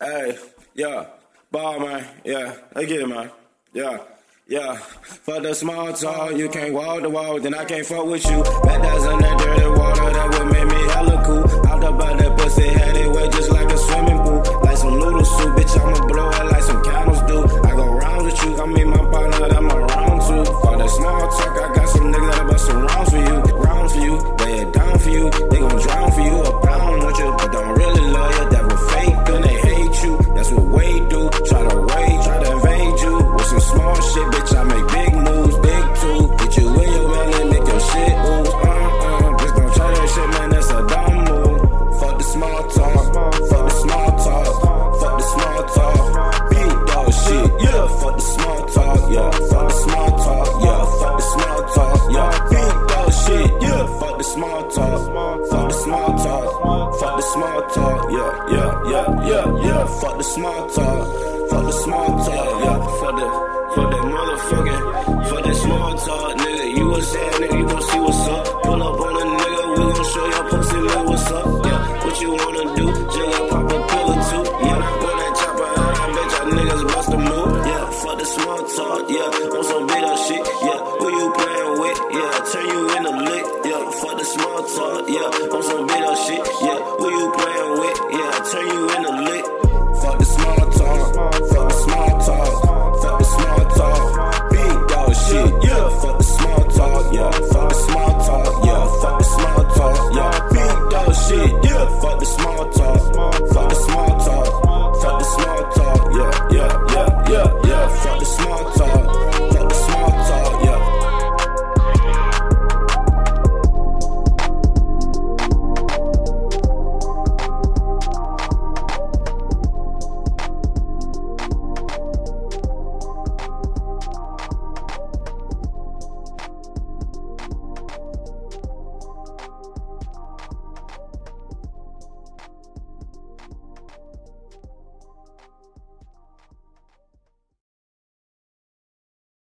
Hey, yeah, Balmane, yeah, I get it, man, yeah. Yeah, for the small talk, you can't walk the walk, then I can't fuck with you. Baptized in that dirty water, that would make me hella cool. Out about that bitch, I make big moves, big two. Get you in your belly, make your shit ooze. Uh uh, just don't try that shit, man, that's a dumb move. Fuck the small talk, fuck the small talk, fuck the small talk. Big dog shit, yeah. Fuck the small talk, yeah. Fuck the small talk, yeah. Fuck the small talk, yeah. Big dog shit, yeah. Fuck the small talk, fuck the small talk, fuck the small talk, yeah, yeah, yeah, yeah, yeah. Fuck the small talk, Fuck the small talk, yeah. For the, for the motherfucking, for the small talk, nigga. You a saying, nigga, you gon' see what's up. Pull up on a nigga, we gon' show your pussy man what's up, yeah. What you wanna do? Just pop a pill or two, yeah. On that chopper, I bet y'all niggas bust a move, yeah. Fuck the small talk, yeah. On some big up shit, yeah. Who you playing with, yeah. Turn you in a lick, yeah. Fuck the small talk, yeah. On some big up shit, yeah. Who you playing